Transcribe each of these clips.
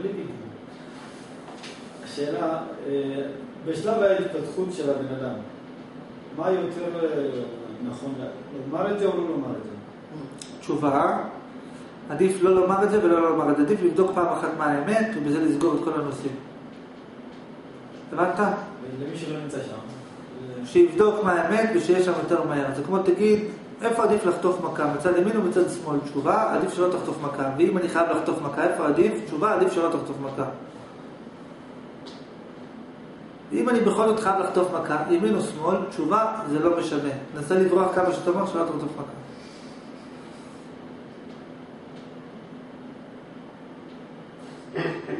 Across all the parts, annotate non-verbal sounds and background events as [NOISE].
בגלל. השאלה, אה, בשלב ההתפתחות של הבן אדם, מה יותר אה, נכון, לומר את זה או לא לומר את זה? תשובה, עדיף לא לומר את זה ולא לומר את זה, עדיף לבדוק פעם אחת מה האמת ובזה לסגור את כל הנושאים. הבנת? למי שלא נמצא שם. שיבדוק מה האמת ושיהיה שם יותר מהר. זה כמו תגיד, איפה עדיף לחטוף מכה, מצד ימין או מצד שמאל? תשובה, עדיף שלא תחטוף מכה. ואם אני חייב לחטוף מכה, איפה עדיף? תשובה, עדיף שלא תחטוף מכה. אם אני בכל זאת חייב לחטוף מכה, ימין או שמאל, תשובה, זה לא משנה. נסה לברוח כמה שאתה אומר שלא תחטוף מכה.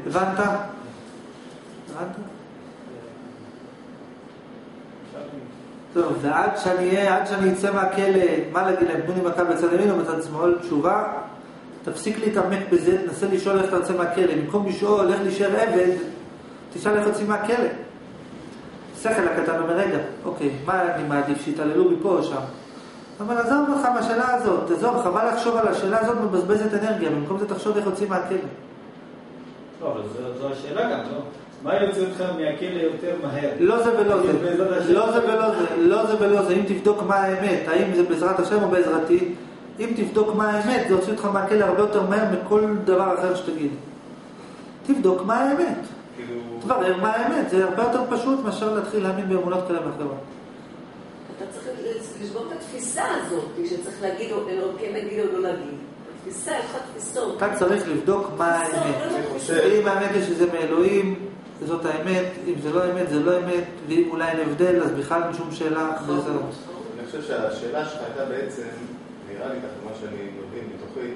הבנת? הבנת? טוב, ועד שאני אהיה, עד שאני אצא מהכלא, מה להגיד להם, תנו לי מכה בצד ימין או בצד שמאל, תשובה, תפסיק להתעמק בזה, תנסה לשאול איך אתה יוצא מהכלא. במקום לשאול איך להישאר עבד, תשאל איך יוצאים מהכלא. שכל הקטן אומר, רגע, אוקיי, מה אני מעדיף, שיתעללו בי פה או שם? אבל עזוב לך מהשאלה הזאת, עזוב, חבל לחשוב על השאלה הזאת, מבזבזת אנרגיה, במקום זה תחשוב איך יוצאים מהכלא. לא, אבל זו השאלה גם, לא? מה יוצא אותך מהכלא יותר מהר? לא זה ולא זה. לא זה ולא זה, [LAUGHS] לא זה ולא זה, אם תבדוק מה האמת, האם זה בעזרת השם או בעזרתי, אם תבדוק מה האמת, זה יוציא אותך מהכלא הרבה יותר מהר מכל דבר אחר שתגיד. תבדוק מה האמת, כאילו, תברר מה האמת, זה הרבה יותר פשוט מאשר להתחיל להאמין באמונות כאלה ואחרות. אתה צריך לשבור את התפיסה הזאת, שצריך להגיד או כן להגיד או לא להגיד. התפיסה, יש לך תפיסות. אתה צריך לבדוק מה האמת. חושב, אם האמת היא שזה מאלוהים, זאת האמת, אם זה לא אמת, זה לא אמת, ואם אולי אין הבדל, אז בכלל אין שום שאלה, נכון. אני חושב שהשאלה שלך הייתה בעצם, נראה לי ככה, מה שאני מבין מתוכי,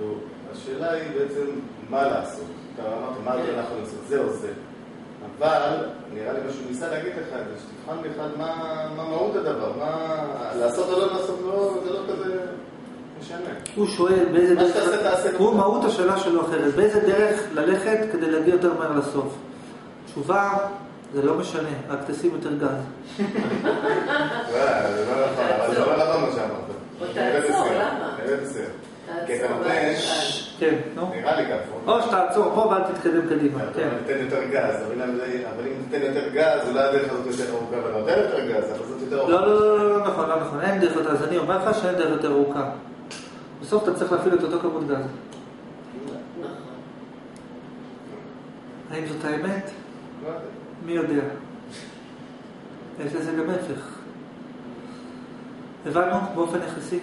נו, השאלה היא בעצם מה לעשות. אתה אמרת, מה כן. נכון לעשות, זה או זה. אבל, נראה לי מה שהוא ניסה להגיד לך, זה שתבחן בכלל מה מה מהות הדבר, מה... לעשות או לא לעשות, לא- זה לא כזה משנה. הוא שואל באיזה דרך. הוא מהות השאלה שלו אחרת, באיזה דרך ללכת כדי להגיע יותר מהר לסוף. תשובה, זה לא משנה, רק תשים יותר גז. אה, זה לא נכון, אבל זה לא נכון מה שאמרת. או תעצור, למה? נראה בסדר. כי אתה נותן, כן. נראה לי ככה. או שתעצור פה ואל תתקדם קדימה, אתה כן. נותן יותר גז, אבל אם תיתן יותר גז, אולי הדרך הזאת יותר ארוכה, אבל נותן יותר גז, אבל זאת יותר ארוכה. לא, לא, לא, לא, לא נכון, לא נכון, אין דרך יותר, אז אני אומר לך שאין דרך יותר ארוכה. בסוף אתה צריך להפעיל את אותו כמות גז. נכון. האם זאת האמת? מי יודע? יש לזה גם הפך. הבנו באופן יחסי?